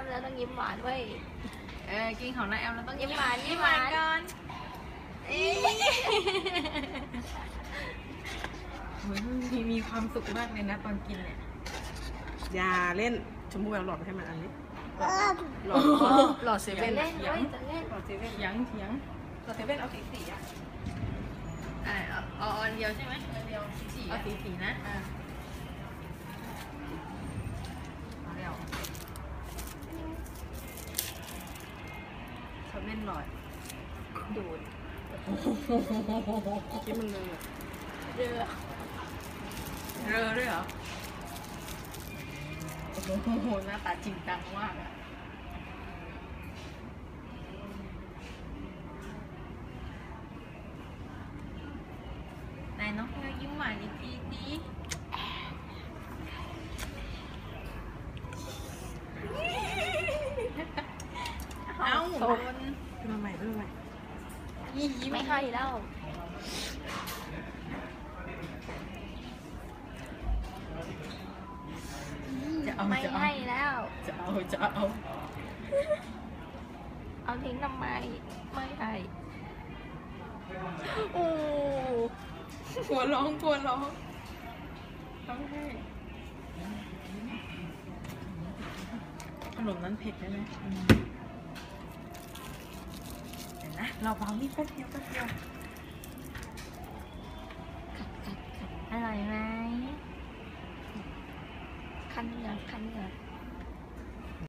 ยิ้มหวานเว้ยเออกินของน้าแอมเราต้องยิ้มหวานยิ้มหวานก่อนเอ้ยโอ้ยมีมีความสุขมากเลยนะตอนกินเนี่ยอย่าเล่นชมพู่เอาหลอดไปให้มันอันนี้หลอดหลอดเซจะเว่นเล่นเว้ยจะเล่นหลอดเซเว่นเถียงเถียงหลอดเซเว่นเอาสีสีอะอะเอาเอาอันเดียวใช่ไหมอันเดียวสีสีเอาสีสีนะอะเอาแล้ว ชอบเล่นหลอดดูดคิดมันเลยอะเรือเรอด้วยเหรอ โอ้โห หน้าตาจริงจังมากอะไหนน้องเพียวยิ้มหวานอีกทีดิเอ้าโดนขึ้น มาใหม่ขึ้นมาใหม่ยี่ยิ้มไม่ให้แล้วจะเอาไม่จะเอาให้แล้ว จะเอาจะเอาเอาทิ้งทำไมไม่ให้โอ้กลัวร้องกลัวร้องร้องไห้ขนมนั้นเผ็ดไหมเนะ เราเบานี่แป๊บเดียวแป๊บเดียวอร่อยไหมคันเหงือกคันเหงือก